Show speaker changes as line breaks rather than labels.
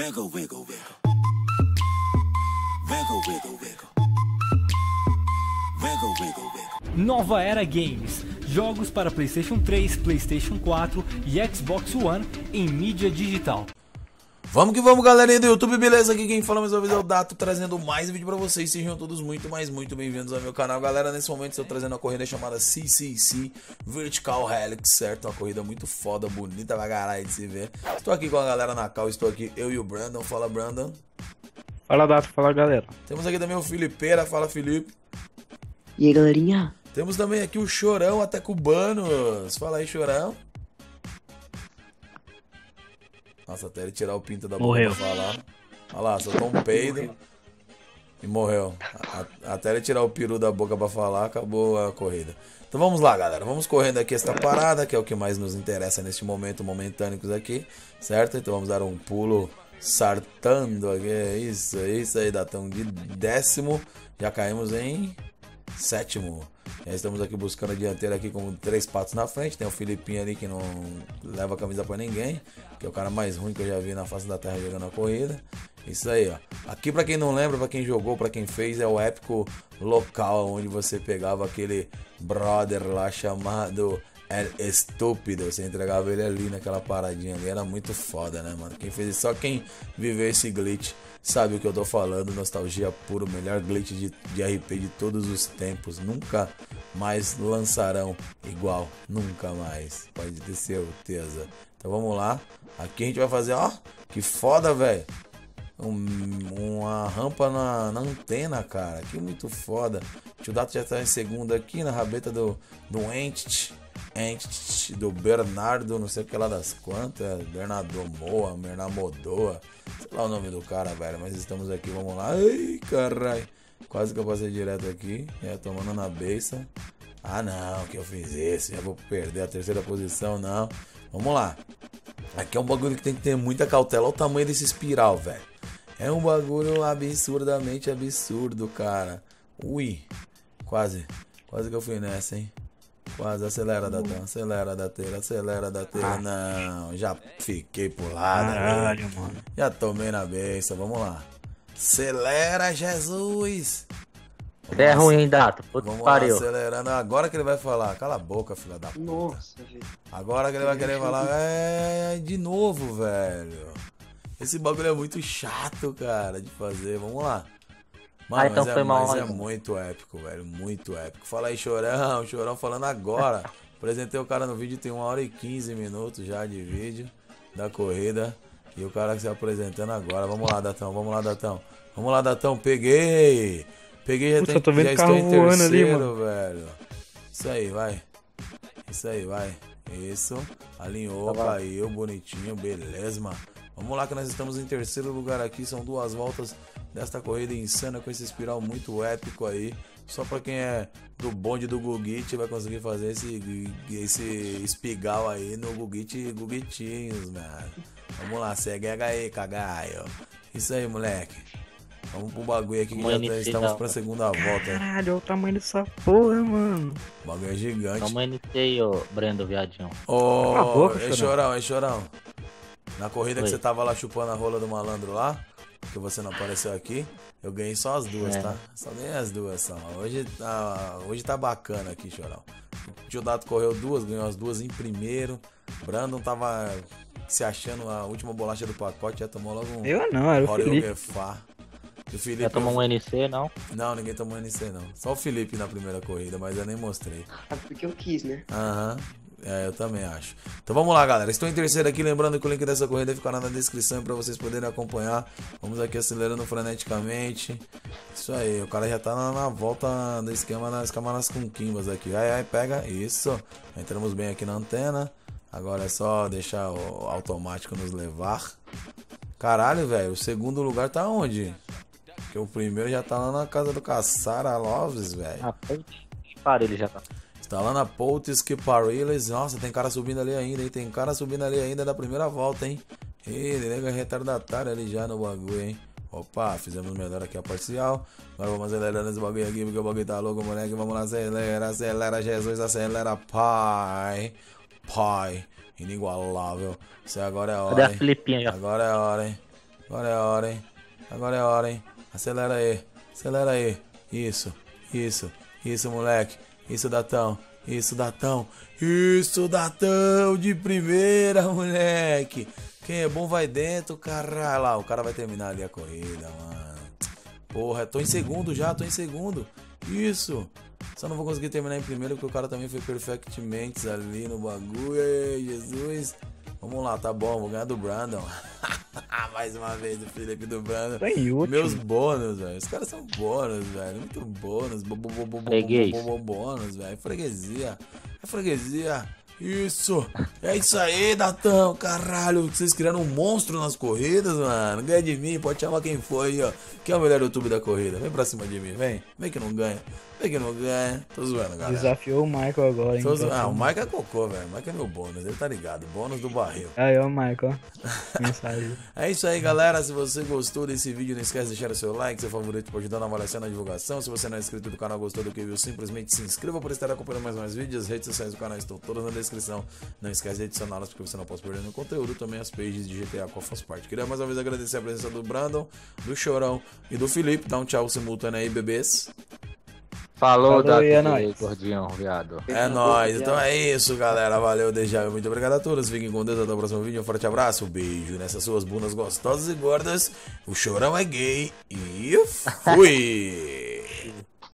Wiggle, wiggle, wiggle. Wiggle, wiggle, wiggle. Wiggle, wiggle, wiggle.
Nova Era Games. Jogos para PlayStation 3, PlayStation 4 e Xbox One em mídia digital.
Vamos que vamos, galerinha do YouTube, beleza? Aqui quem fala mais uma vez é o Dato, trazendo mais vídeo pra vocês. Sejam todos muito, mas muito bem-vindos ao meu canal. Galera, nesse momento estou trazendo uma corrida chamada CCC Vertical Helix, certo? Uma corrida muito foda, bonita pra caralho de se ver. Estou aqui com a galera na cal, estou aqui eu e o Brandon. Fala, Brandon.
Fala, Dato, fala, galera.
Temos aqui também o Felipeira. Fala, Felipe.
E aí, galerinha?
Temos também aqui o Chorão até Cubanos. Fala aí, Chorão. Nossa, até ele tirar o pinto da boca
Morreu.
pra falar. Olha lá, soltou um peido e morreu. A- a- Até ele tirar o peru da boca pra falar, acabou a corrida. Então vamos lá, galera. Vamos correndo aqui esta parada, que é o que mais nos interessa neste momento, momentânicos aqui, certo? Então vamos dar um pulo sartando aqui. É isso, é isso aí, datão de décimo. Já caímos em sétimo. Já estamos aqui buscando a dianteira aqui com três patos na frente. Tem o Filipinho ali que não leva a camisa pra ninguém, que é o cara mais ruim que eu já vi na face da terra jogando a corrida. Isso aí, ó. Aqui pra quem não lembra, pra quem jogou, pra quem fez, é o épico local onde você pegava aquele brother lá chamado El Estúpido. Você entregava ele ali naquela paradinha ali. Era muito foda, né, mano? Quem fez isso, só quem viveu esse glitch sabe o que eu tô falando. Nostalgia puro, melhor glitch de, de RP de todos os tempos. Nunca mais lançarão igual. Nunca mais. Pode ter certeza. Então vamos lá. Aqui a gente vai fazer, ó. Que foda, velho. Um- uma rampa na, na antena, cara. Que muito foda. O Tio Dato já tá em segundo aqui na rabeta do, do Entity. Entity, do Bernardo, não sei o que lá das quantas. Bernardo Moa, Bernardo Modoa. Sei lá o nome do cara, velho. Mas estamos aqui, vamos lá. Ai, caralho. Quase que eu passei direto aqui. Já tomando na beça. Ah, não, que eu fiz esse. Já vou perder a terceira posição, não. Vamos lá. Aqui é um bagulho que tem que ter muita cautela. Olha o tamanho desse espiral, velho. É um bagulho absurdamente absurdo, cara. Ui, quase. Quase que eu fui nessa, hein? Quase. Acelera, Datão. Acelera, Dateira. Acelera, Dateira. Não, já fiquei pulada. velho.
Caralho, mano.
Já tomei na beça. Vamos lá. Acelera, Jesus.
Você é ruim, hein, Data? Puta que
Vamos lá,
pariu.
acelerando. Agora que ele vai falar. Cala a boca, filha da puta.
Nossa, velho.
Agora que ele vai querer falar, é, de novo, velho. Esse bagulho é muito chato, cara, de fazer. Vamos lá. Mano,
Ah, então
mas, é,
foi mal,
mas é muito épico, velho. Muito épico. Fala aí, Chorão. Chorão falando agora. Apresentei o cara no vídeo, tem uma hora e 15 minutos já de vídeo da corrida. E o cara se apresentando agora. Vamos lá, Datão. Vamos lá, Datão. Vamos lá, Datão. Peguei. Peguei, já,
Puta,
tem,
tô vendo
já
carro
estou em
voando ali,
terceiro, velho. Isso aí, vai. Isso aí, vai. Isso. Alinhou,
Tá
caiu, bonitinho, beleza, mano. Vamos lá que nós estamos em terceiro lugar aqui. São duas voltas desta corrida insana com esse espiral muito épico aí. Só pra quem é do bonde do Gugit vai conseguir fazer esse, esse espigal aí no Gugit Gugitinhos, mano. Vamos lá, segue aí, cagaio. Isso aí, moleque. Vamos pro bagulho aqui que
Vamos
já tá- estamos pra segunda volta.
Caralho, olha o tamanho dessa porra, mano.
O bagulho é gigante.
Toma NT, ô Brendo, viadinho.
Ô,
boca,
é
Chorão.
é chorão. Na corrida que
Oi.
você tava lá chupando a rola do malandro lá, que você não apareceu aqui, eu ganhei só as duas,
É.
tá? Só ganhei as duas só. Hoje tá, hoje tá bacana aqui, chorão. O tio Dato correu duas, ganhou as duas em primeiro. Brandon tava se achando a última bolacha do pacote, já tomou logo um
Eu não, era o Felipe.
O Felipe.
Já tomou um NC, não?
Não, ninguém tomou NC não. Só o Felipe na primeira corrida, mas eu nem mostrei.
Ah, porque eu quis, né?
Aham. É, eu também acho. Então vamos lá, galera. Estou em terceiro aqui, lembrando que o link dessa corrida ficará na descrição para vocês poderem acompanhar. Vamos aqui acelerando freneticamente. Isso aí, o cara já tá na, na volta do esquema nas câmaras com quimbas aqui. Ai, ai, pega. Isso. Entramos bem aqui na antena. Agora é só deixar o automático nos levar. Caralho, velho. O segundo lugar tá onde? Porque o primeiro já tá lá na casa do Caçara Loves, velho.
Ah, frente. Para ele já tá.
Tá lá na Poutis que Pariles. Nossa, tem cara subindo ali ainda, hein? Tem cara subindo ali ainda da primeira volta, hein? Ih, nega retardatário ali já no bagulho, hein? Opa, fizemos melhor aqui a parcial. Agora vamos acelerar esse bagulho aqui, porque o bagulho tá louco, moleque. Vamos lá, acelera, acelera, Jesus, acelera, pai. Pai, inigualável. Isso agora é a
Cadê
hora,
a? Filipinha?
Agora é a hora, hein? Agora é a hora, hein? Agora é a hora, hein? Acelera aí. Acelera aí. Isso. Isso. Isso, moleque. Isso, Datão. Isso, Datão. Isso, Datão de primeira, moleque. Quem é bom vai dentro, caralho. Lá, o cara vai terminar ali a corrida, mano. Porra, tô em segundo já, tô em segundo. Isso. Só não vou conseguir terminar em primeiro porque o cara também foi perfectamente ali no bagulho. Ei, Jesus. Vamos lá, tá bom, vou ganhar do Brandon. Mais uma vez o Felipe do
em último.
Meus bônus, velho. Os caras são bônus, velho. Muito bônus. Bo, bo, bônus, velho. Freguesia. É freguesia. Isso. É isso aí, Datão. Caralho, vocês criaram um monstro nas corridas, mano. Ganha de mim, pode chamar quem for aí, ó. Quem é o melhor YouTube da corrida? Vem pra cima de mim, vem. Vem que não ganha. Vem que não ganha. Tô zoando, galera.
Desafiou o Michael agora, hein?
Zoando. Ah, o Mike é cocô, velho. O Mike é meu bônus, ele tá ligado. Bônus do barril.
Aí, ó, o Michael.
É isso aí, galera. Se você gostou desse vídeo, não esquece de deixar o seu like, seu favorito para ajudar na avaliação na divulgação. Se você não é inscrito no canal, gostou do que viu, simplesmente se inscreva para estar acompanhando mais mais vídeos. As redes sociais do canal estão todas na descrição. Não esquece de adicioná-las porque você não pode perder no conteúdo. Também as pages de GTA qual faz parte. Queria mais uma vez agradecer a presença do Brandon, do Chorão e do Felipe. Dá um tchau simultâneo aí, bebês.
Falou,
Falou, e é
aí,
nóis.
gordinho, viado.
É nóis. Então é isso, galera. Valeu, já. Muito obrigado a todos. Fiquem com Deus. Até o próximo vídeo. Um forte abraço. Beijo nessas suas bundas gostosas e gordas. O chorão é gay. E fui.